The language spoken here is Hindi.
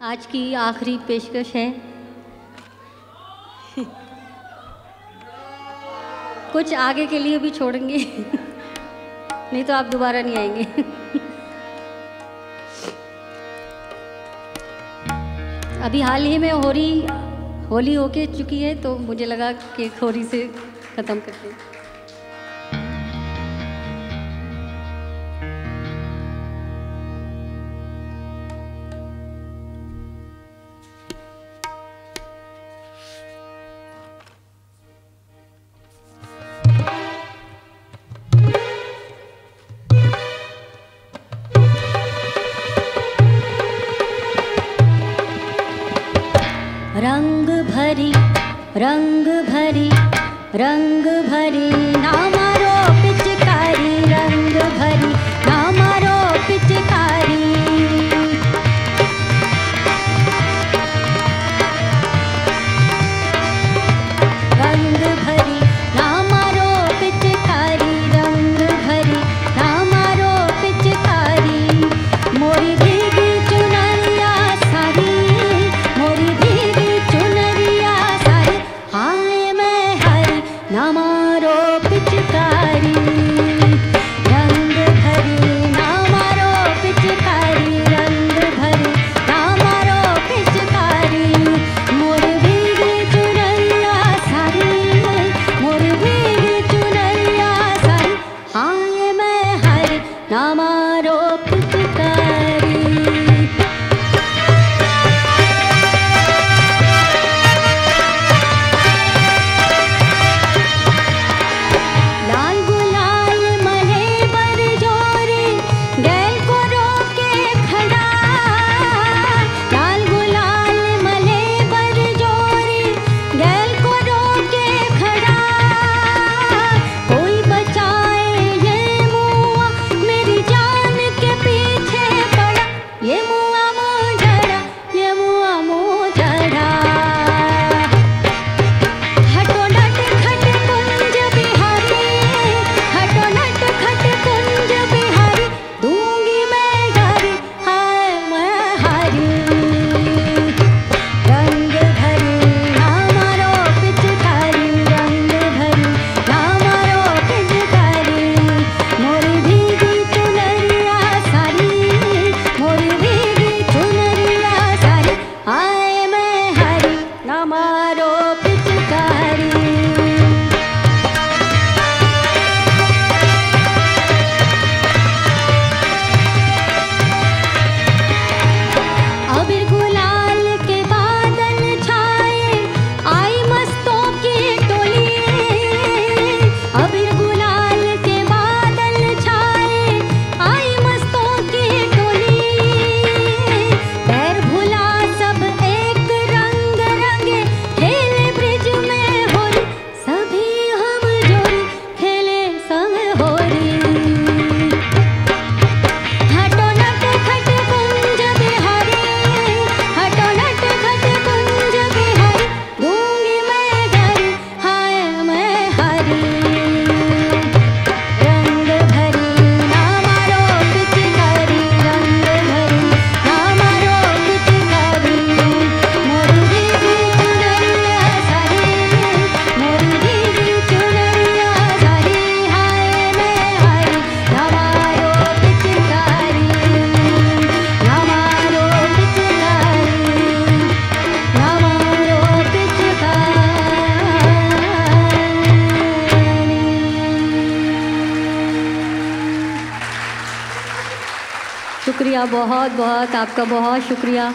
आज की आखिरी पेशकश है। कुछ आगे के लिए भी छोड़ेंगे। नहीं तो आप दोबारा नहीं आएँगे। अभी हाल ही में होली होली होके चुकी है तो मुझे लगा कि होली से ख़त्म करते हैं। रंग भरी रंग भरी रंग भरी नामा नमः शुक्रिया बहुत बहुत आपका बहुत शुक्रिया।